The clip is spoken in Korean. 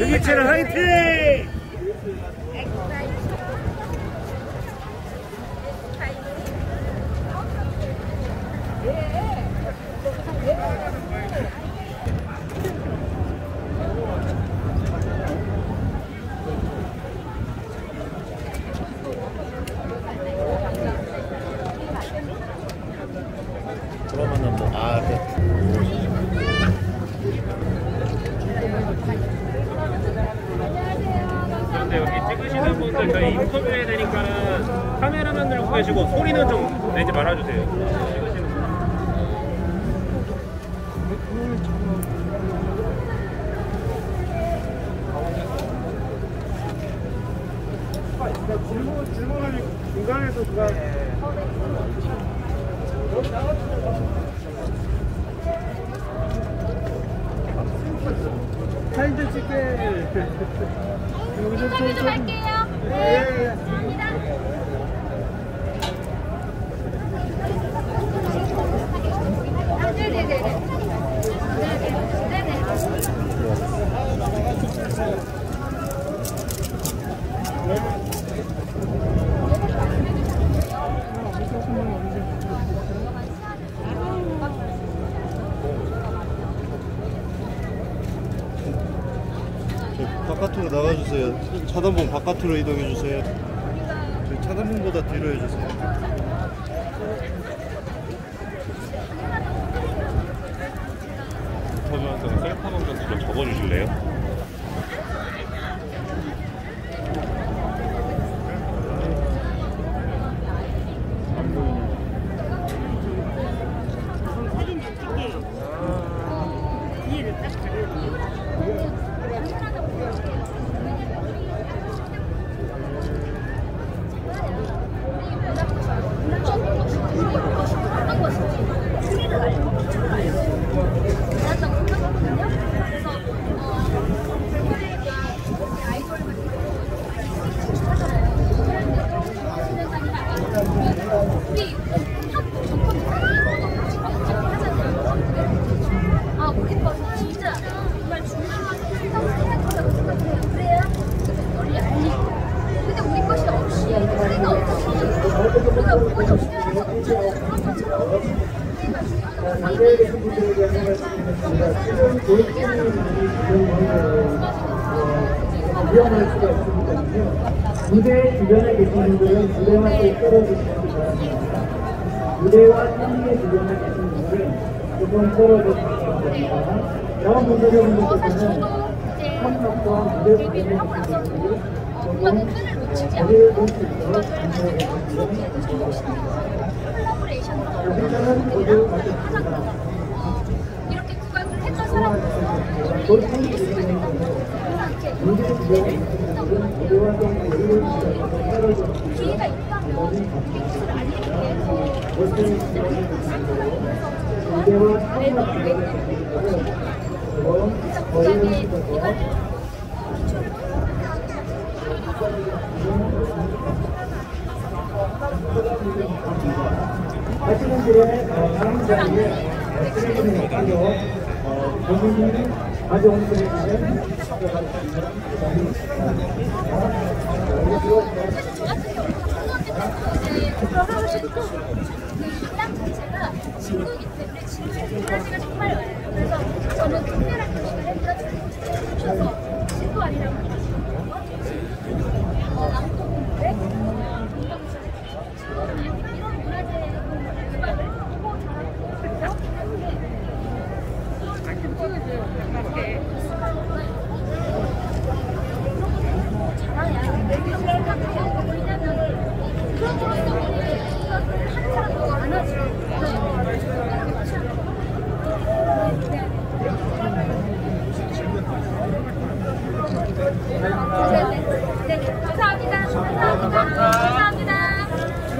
능기채는 화이팅! 그러면은 뭐아 네. 여러분들 저희 인터뷰 해야 되니까 카메라만 들고 계시고 소리는 좀 내지 말아주세요. 찍으시는 분. 질문 질문을 중간에서 누가 사진 좀 찍게. 여기서 인터뷰 좀 할게요. É. 바깥으로 나가주세요. 차단봉 바깥으로 이동해주세요. 그 차단봉보다 뒤로 해주세요. 영상 셀카 먼저 좀 적어주실래요? 아, 우리가 진짜 정말 중요한 해야 된다고 생각해요. 그래야 우리 알리. 근데 우리 것이 없이 우리가 없이 우리가 우리 것이 없이 거 없잖아요. 그런 것처럼 계신 분들에 대한 생각을 드리겠습니다. 지금 교육진이 위험할 수가 있으니까요. 무대 주변에 계신 분들은 무대만 꼭 떨어지시기 바랍니다. 무대와 상대 주변에 계신 분들은 조금 떨어지시기 바랍니다. 다음 분들께서는 한국과 무대 주변에 계신 분들이 않고 거리를 볼수 있도록 만약에 주시기 콜라보레이션으로 우리는 모두 마쳤습니다. 이렇게 구각을 했던 사람으로서 논리를 수 있는 기 기회가 있다면 기술을 알리는 게 찢어서 하시는 분의 자리에 쓰레기를 없고요. 본인이 가져온 쓰레기는 가져가시면 이땅 자체가 많아요. 그래서 저는 특별한 해드려 주셔